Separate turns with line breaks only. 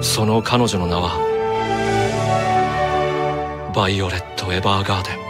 その彼女の名はバイオレット・エヴァーガーデン。